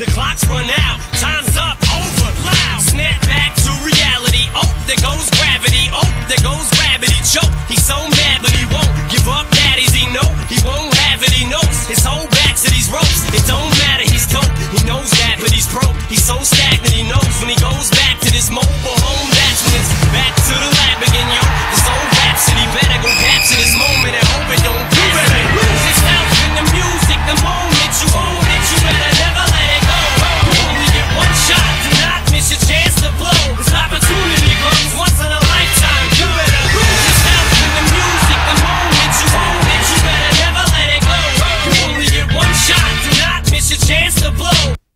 the clock's run out, time's up, over, loud. Snap back to reality. Oh, there goes gravity. Oh, there goes gravity. Choke. He's so mad, but he won't give up. Daddies, he know he won't have it. He knows his whole back to these ropes. It don't matter. He's dope. He knows that, but he's broke. He's so. blow.